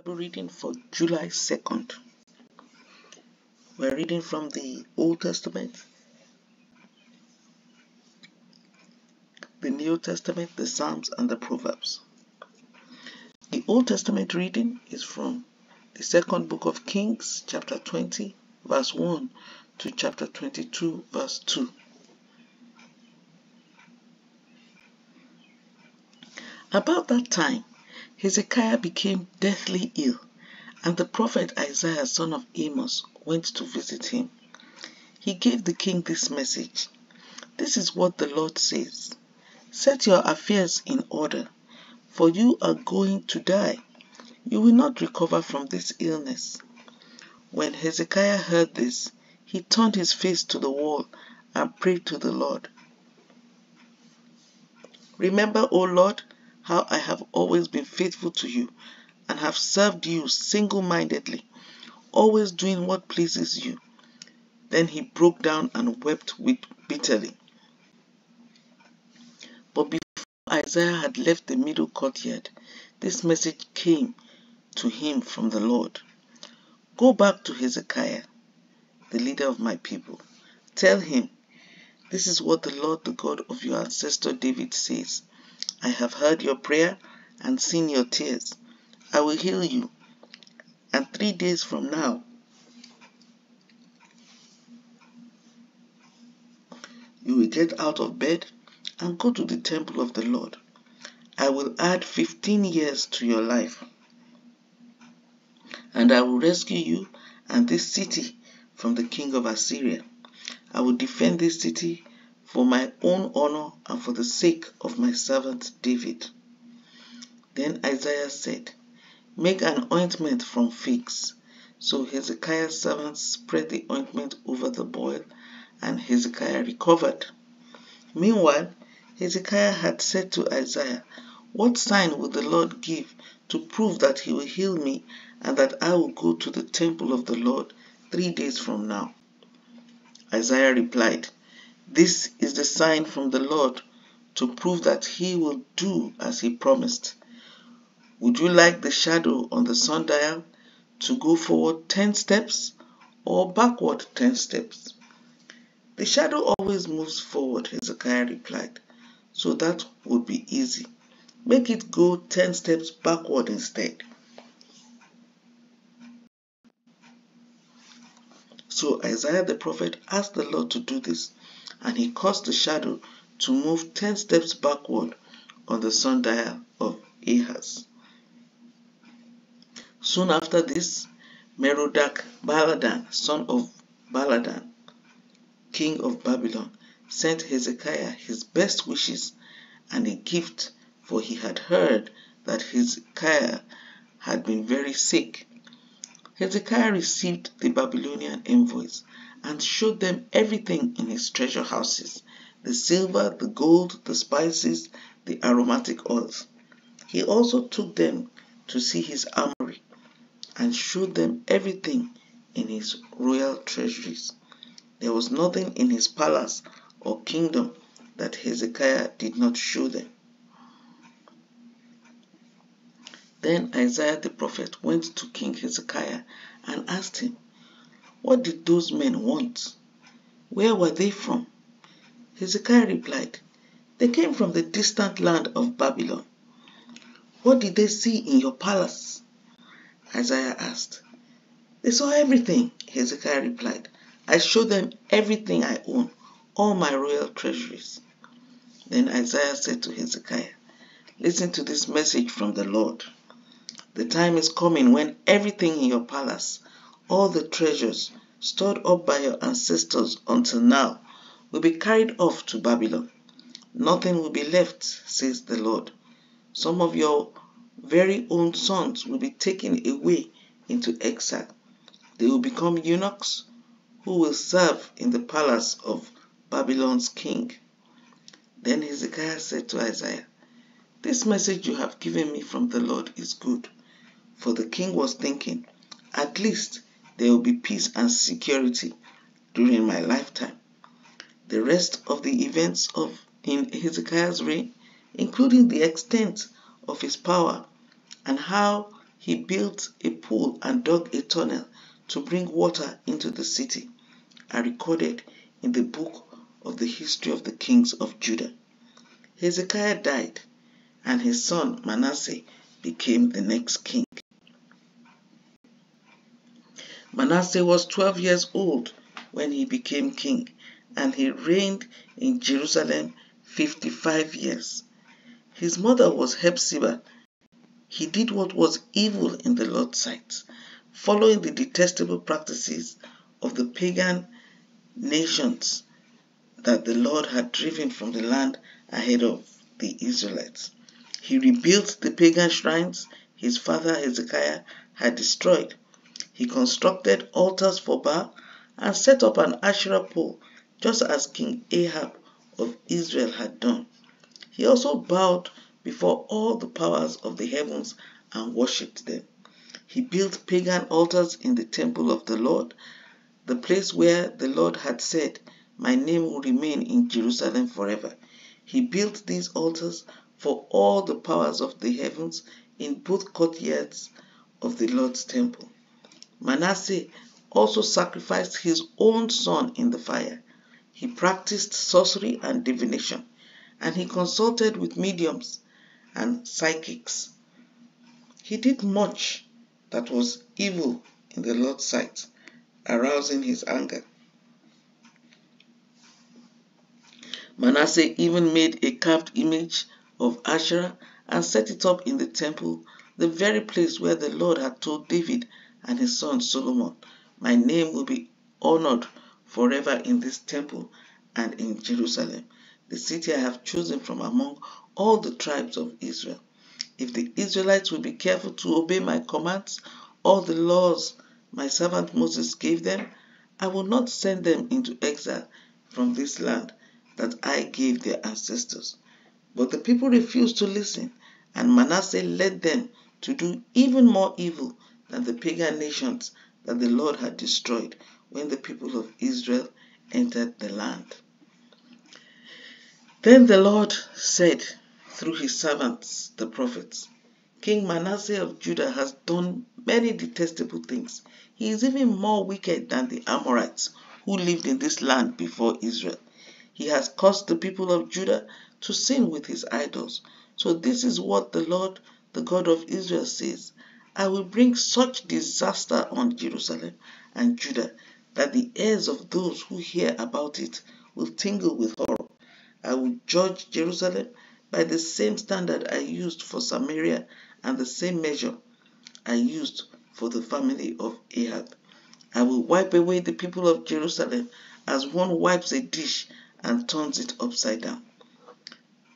Bible reading for July 2nd. We're reading from the Old Testament, the New Testament, the Psalms, and the Proverbs. The Old Testament reading is from the second book of Kings, chapter 20, verse 1 to chapter 22, verse 2. About that time, Hezekiah became deathly ill, and the prophet Isaiah, son of Amoz, went to visit him. He gave the king this message This is what the Lord says Set your affairs in order, for you are going to die. You will not recover from this illness. When Hezekiah heard this, he turned his face to the wall and prayed to the Lord. Remember, O Lord, how I have always been faithful to you and have served you single mindedly, always doing what pleases you. Then he broke down and wept bitterly. But before Isaiah had left the middle courtyard, this message came to him from the Lord Go back to Hezekiah, the leader of my people. Tell him, This is what the Lord, the God of your ancestor David, says I have heard your prayer and seen your tears. I will heal you. And three days from now, you will get out of bed and go to the temple of the Lord. I will add 15 years to your life. And I will rescue you and this city from the king of Assyria. I will defend this city for my own honor and for the sake of my servant David. Then Isaiah said, Make an ointment from figs. So Hezekiah's servants spread the ointment over the boil, and Hezekiah recovered. Meanwhile, Hezekiah had said to Isaiah, What sign will the Lord give to prove that he will heal me and that I will go to the temple of the Lord three days from now? Isaiah replied, this is the sign from the Lord to prove that he will do as he promised. Would you like the shadow on the sundial to go forward 10 steps or backward 10 steps? The shadow always moves forward, Hezekiah replied, so that would be easy. Make it go 10 steps backward instead. So Isaiah the prophet asked the Lord to do this, and he caused the shadow to move 10 steps backward on the sundial of Ahaz. Soon after this, Merodach Baladan, son of Baladan, king of Babylon, sent Hezekiah his best wishes and a gift, for he had heard that Hezekiah had been very sick. Hezekiah received the Babylonian envoys and showed them everything in his treasure houses the silver, the gold, the spices, the aromatic oils. He also took them to see his armory and showed them everything in his royal treasuries. There was nothing in his palace or kingdom that Hezekiah did not show them. Then Isaiah the prophet went to King Hezekiah and asked him, what did those men want? Where were they from? Hezekiah replied, They came from the distant land of Babylon. What did they see in your palace? Isaiah asked. They saw everything, Hezekiah replied. I showed them everything I own, all my royal treasuries. Then Isaiah said to Hezekiah, Listen to this message from the Lord. The time is coming when everything in your palace all the treasures stored up by your ancestors until now will be carried off to Babylon. Nothing will be left, says the Lord. Some of your very own sons will be taken away into exile. They will become eunuchs who will serve in the palace of Babylon's king. Then Hezekiah said to Isaiah, This message you have given me from the Lord is good. For the king was thinking, At least there will be peace and security during my lifetime. The rest of the events of in Hezekiah's reign, including the extent of his power and how he built a pool and dug a tunnel to bring water into the city, are recorded in the book of the history of the kings of Judah. Hezekiah died, and his son Manasseh became the next king. Manasseh was 12 years old when he became king, and he reigned in Jerusalem 55 years. His mother was Hephzibah. He did what was evil in the Lord's sight, following the detestable practices of the pagan nations that the Lord had driven from the land ahead of the Israelites. He rebuilt the pagan shrines his father Hezekiah had destroyed. He constructed altars for Baal and set up an Asherah pole, just as King Ahab of Israel had done. He also bowed before all the powers of the heavens and worshipped them. He built pagan altars in the temple of the Lord, the place where the Lord had said, My name will remain in Jerusalem forever. He built these altars for all the powers of the heavens in both courtyards of the Lord's temple. Manasseh also sacrificed his own son in the fire. He practiced sorcery and divination, and he consulted with mediums and psychics. He did much that was evil in the Lord's sight, arousing his anger. Manasseh even made a carved image of Asherah and set it up in the temple, the very place where the Lord had told David and his son Solomon, My name will be honored forever in this temple and in Jerusalem, the city I have chosen from among all the tribes of Israel. If the Israelites will be careful to obey my commands, all the laws my servant Moses gave them, I will not send them into exile from this land that I gave their ancestors. But the people refused to listen, and Manasseh led them to do even more evil than the pagan nations that the Lord had destroyed when the people of Israel entered the land. Then the Lord said through his servants, the prophets, King Manasseh of Judah has done many detestable things. He is even more wicked than the Amorites who lived in this land before Israel. He has caused the people of Judah to sin with his idols. So this is what the Lord, the God of Israel says. I will bring such disaster on Jerusalem and Judah that the ears of those who hear about it will tingle with horror. I will judge Jerusalem by the same standard I used for Samaria and the same measure I used for the family of Ahab. I will wipe away the people of Jerusalem as one wipes a dish and turns it upside down.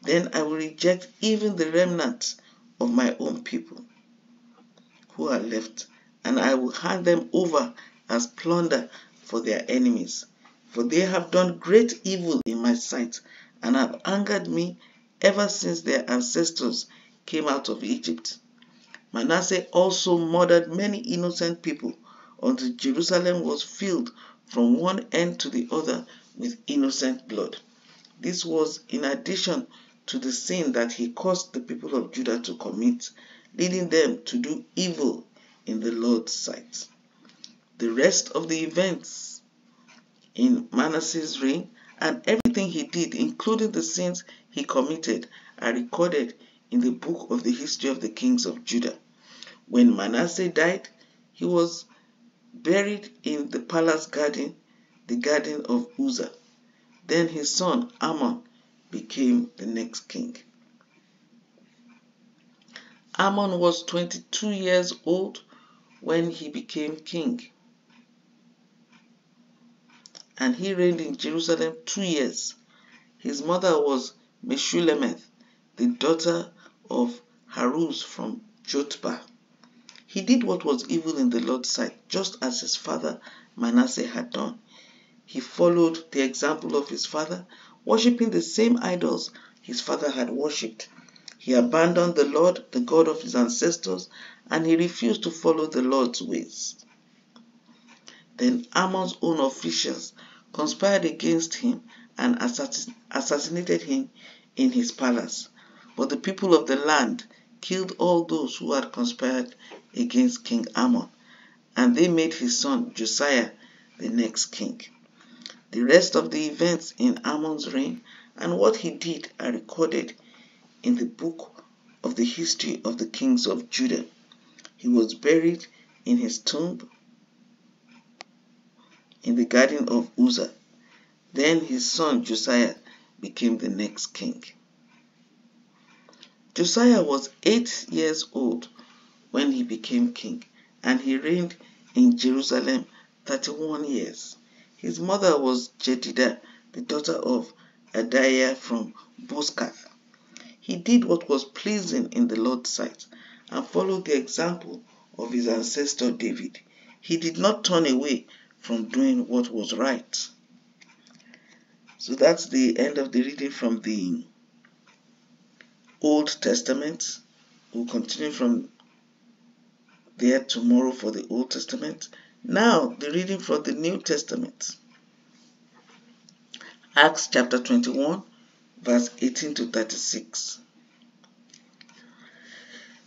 Then I will reject even the remnants of my own people who are left, and I will hand them over as plunder for their enemies. For they have done great evil in my sight, and have angered me ever since their ancestors came out of Egypt. Manasseh also murdered many innocent people until Jerusalem was filled from one end to the other with innocent blood. This was in addition to the sin that he caused the people of Judah to commit, leading them to do evil in the Lord's sight. The rest of the events in Manasseh's reign and everything he did, including the sins he committed, are recorded in the book of the history of the kings of Judah. When Manasseh died, he was buried in the palace garden, the garden of Uzza. Then his son Amon became the next king. Amon was 22 years old when he became king. And he reigned in Jerusalem two years. His mother was Meshullemeth, the daughter of Haruz from Jotbah. He did what was evil in the Lord's sight, just as his father Manasseh had done. He followed the example of his father, worshipping the same idols his father had worshipped. He abandoned the Lord, the God of his ancestors, and he refused to follow the Lord's ways. Then Amon's own officials conspired against him and assassinated him in his palace. But the people of the land killed all those who had conspired against King Amon, and they made his son Josiah the next king. The rest of the events in Amon's reign and what he did are recorded in the book of the history of the kings of Judah. He was buried in his tomb in the garden of Uzza. Then his son Josiah became the next king. Josiah was eight years old when he became king, and he reigned in Jerusalem 31 years. His mother was Jedidah, the daughter of Adaiah from Bozkath. He did what was pleasing in the Lord's sight and followed the example of his ancestor David. He did not turn away from doing what was right. So that's the end of the reading from the Old Testament. We'll continue from there tomorrow for the Old Testament. Now, the reading from the New Testament. Acts chapter 21, verse 18 to 36.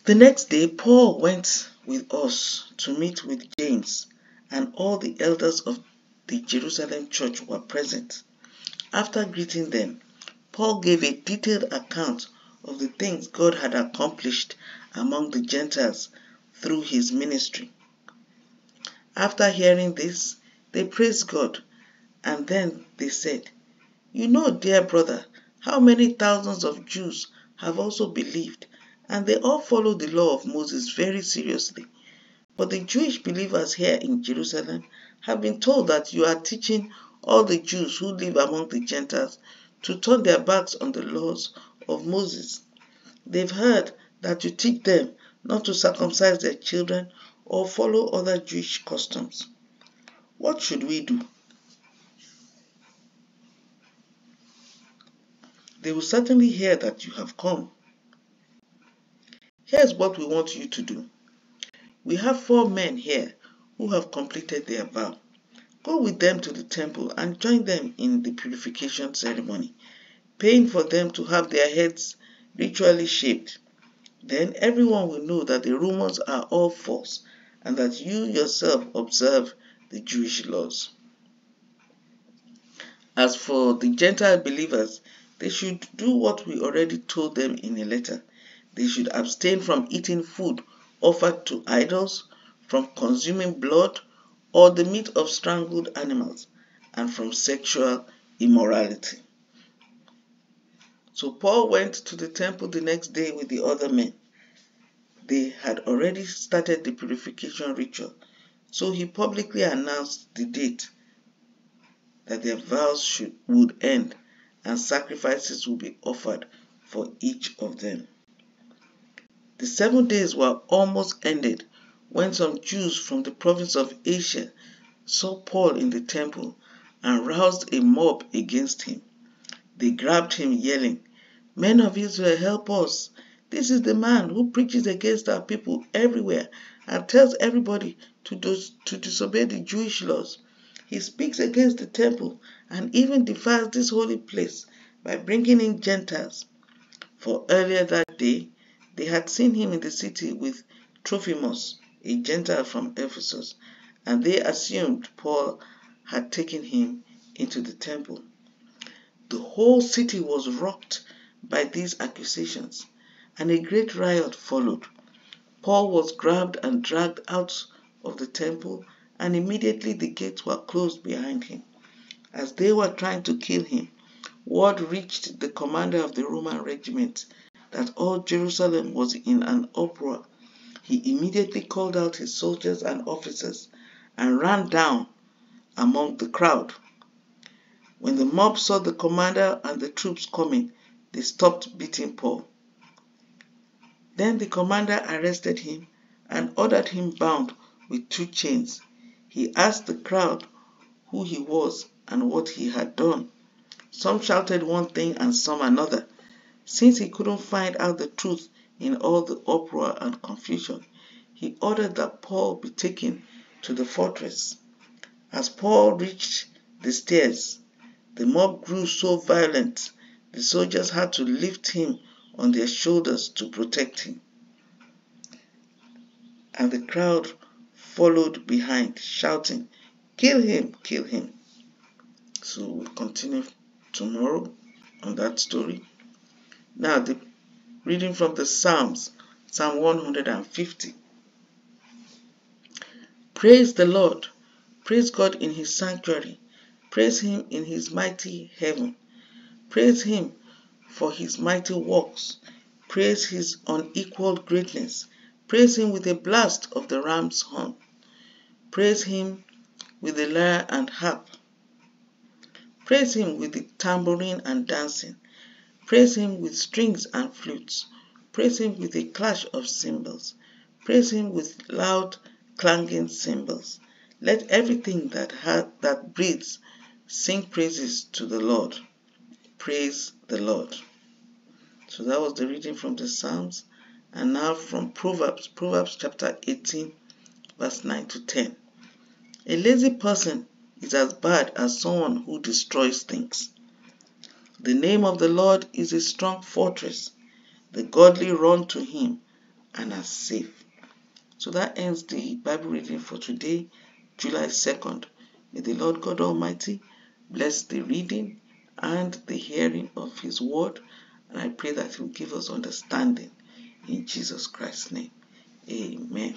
The next day, Paul went with us to meet with James, and all the elders of the Jerusalem church were present. After greeting them, Paul gave a detailed account of the things God had accomplished among the Gentiles through his ministry. After hearing this, they praised God, and then they said, You know, dear brother, how many thousands of Jews have also believed, and they all follow the law of Moses very seriously. But the Jewish believers here in Jerusalem have been told that you are teaching all the Jews who live among the Gentiles to turn their backs on the laws of Moses. They've heard that you teach them not to circumcise their children or follow other Jewish customs. What should we do? They will certainly hear that you have come. Here's what we want you to do. We have four men here who have completed their vow. Go with them to the temple and join them in the purification ceremony, paying for them to have their heads ritually shaved. Then everyone will know that the rumors are all false and that you yourself observe the Jewish laws. As for the Gentile believers, they should do what we already told them in a letter. They should abstain from eating food offered to idols, from consuming blood or the meat of strangled animals, and from sexual immorality. So Paul went to the temple the next day with the other men. They had already started the purification ritual, so he publicly announced the date that their vows should, would end and sacrifices would be offered for each of them. The seven days were almost ended when some Jews from the province of Asia saw Paul in the temple and roused a mob against him. They grabbed him, yelling, Men of Israel, help us! This is the man who preaches against our people everywhere and tells everybody to, dis- to disobey the Jewish laws. He speaks against the temple and even defiles this holy place by bringing in Gentiles. For earlier that day, they had seen him in the city with Trophimus, a Gentile from Ephesus, and they assumed Paul had taken him into the temple. The whole city was rocked by these accusations, and a great riot followed. Paul was grabbed and dragged out of the temple, and immediately the gates were closed behind him. As they were trying to kill him, word reached the commander of the Roman regiment that all Jerusalem was in an uproar. He immediately called out his soldiers and officers and ran down among the crowd. When the mob saw the commander and the troops coming, they stopped beating Paul. Then the commander arrested him and ordered him bound with two chains. He asked the crowd who he was and what he had done. Some shouted one thing and some another. Since he couldn't find out the truth in all the uproar and confusion, he ordered that Paul be taken to the fortress. As Paul reached the stairs, the mob grew so violent the soldiers had to lift him on their shoulders to protect him. and the crowd followed behind, shouting, Kill him, kill him. So we'll continue tomorrow on that story. Now, the reading from the Psalms, Psalm 150. Praise the Lord. Praise God in his sanctuary. Praise him in his mighty heaven. Praise him for his mighty works. Praise his unequaled greatness. Praise him with a blast of the ram's horn. Praise him with the lyre and harp. Praise him with the tambourine and dancing. Praise him with strings and flutes. Praise him with a clash of cymbals. Praise him with loud clanging cymbals. Let everything that ha- that breathes sing praises to the Lord. Praise the Lord. So that was the reading from the Psalms. And now from Proverbs, Proverbs chapter 18, verse 9 to 10. A lazy person is as bad as someone who destroys things. The name of the Lord is a strong fortress. The godly run to him and are safe. So that ends the Bible reading for today, July 2nd. May the Lord God Almighty bless the reading and the hearing of His word. And I pray that He will give us understanding in Jesus Christ's name. Amen.